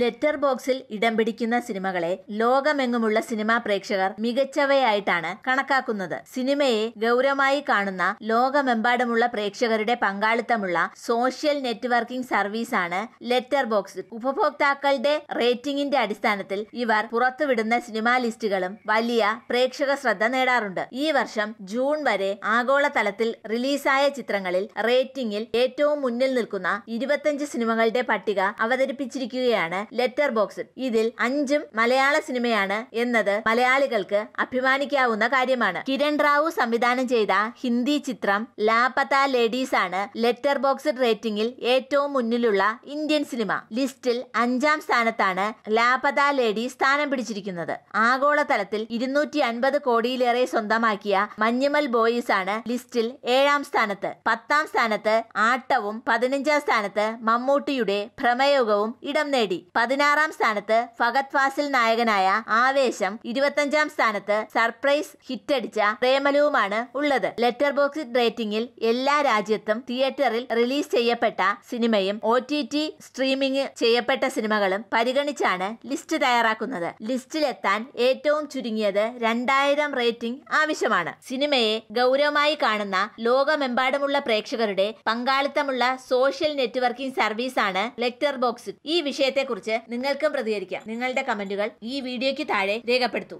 Letter ബോക്സിൽ ഇടം പിടിക്കുന്ന സിനിമകളെ ലോകമെങ്ങുമുള്ള സിനിമാ പ്രേക്ഷകർ മികച്ചവയായിട്ടാണ് കണക്കാക്കുന്നത്. സിനിമയെ ഗൗരവമായി കാണുന്ന ലോകമെമ്പാടുമുള്ള പ്രേക്ഷകരുടെ പങ്കാളിത്തമുള്ള സോഷ്യൽ നെറ്റ്വർക്കിംഗ് സർവീസാണ് ലെറ്റർ ബോക്സ് ഉപഭോക്താക്കളുടെ റേറ്റിംഗിന്റെ അടിസ്ഥാനത്തിൽ ഇവർ പുറത്തുവിടുന്ന സിനിമാ ലിസ്റ്റുകളും വലിയ പ്രേക്ഷക ശ്രദ്ധ നേടാറുണ്ട്. ഈ വർഷം ജൂൺ വരെ ആഗോളതലത്തിൽ റിലീസായ ചിത്രങ്ങളിൽ റേറ്റിംഗിൽ ഏറ്റവും മുന്നിൽ നിൽക്കുന്ന ഇരുപത്തഞ്ച് സിനിമകളുടെ പട്ടിക അവതരിപ്പിച്ചിരിക്കുകയാണ് ലെറ്റർ ബോക്സിൽ ഇതിൽ അഞ്ചും മലയാള സിനിമയാണ് എന്നത് മലയാളികൾക്ക് അഭിമാനിക്കാവുന്ന കാര്യമാണ്. കിരൺ റാവു സംവിധാനം ചെയ്ത ഹിന്ദി ചിത്രം ലാപത്ത ലേഡീസ് ആണ് ലെറ്റർ ബോക്സ് റേറ്റിംഗിൽ ഏറ്റവും മുന്നിലുള്ള ഇന്ത്യൻ സിനിമ. ലിസ്റ്റിൽ അഞ്ചാം സ്ഥാനത്താണ് ലാപത ലേഡീസ് സ്ഥാനം പിടിച്ചിരിക്കുന്നത്. ആഗോളതലത്തിൽ ഇരുന്നൂറ്റി അൻപത് കോടിയിലേറെ സ്വന്തമാക്കിയ മഞ്ഞുമൽ ബോയ്സ് ആണ് ലിസ്റ്റിൽ ഏഴാം സ്ഥാനത്ത്. പത്താം സ്ഥാനത്ത് ആട്ടവും പതിനഞ്ചാം സ്ഥാനത്ത് മമ്മൂട്ടിയുടെ ഭ്രമയോഗവും ഇടം നേടി. പതിനാറാം സ്ഥാനത്ത് ഫഗത് ഫാസിൽ നായകനായ ആവേശം ഇരുപത്തഞ്ചാം സ്ഥാനത്ത് സർപ്രൈസ് ഹിറ്റടിച്ച പ്രേമലുവുമാണ് ഉള്ളത്. ലെറ്റർ ബോക്സ് റേറ്റിംഗിൽ എല്ലാ രാജ്യത്തും തിയേറ്ററിൽ റിലീസ് ചെയ്യപ്പെട്ട സിനിമയും ഒ ടി ടി സ്ട്രീമിംഗ് ചെയ്യപ്പെട്ട സിനിമകളും പരിഗണിച്ചാണ് ലിസ്റ്റ് തയ്യാറാക്കുന്നത്. ലിസ്റ്റിലെത്താൻ ഏറ്റവും ചുരുങ്ങിയത് രണ്ടായിരം റേറ്റിംഗ് ആവശ്യമാണ്. സിനിമയെ ഗൗരവമായി കാണുന്ന ലോകമെമ്പാടുമുള്ള പ്രേക്ഷകരുടെ പങ്കാളിത്തമുള്ള സോഷ്യൽ നെറ്റ്വർക്കിംഗ് സർവീസാണ് ലെറ്റർ ബോക്സ്. ഈ വിഷയത്തെക്കുറിച്ച് നിങ്ങൾക്കും പ്രതികരിക്കാം. നിങ്ങളുടെ കമന്റുകൾ ഈ വീഡിയോയ്ക്ക് താഴെ രേഖപ്പെടുത്തൂ.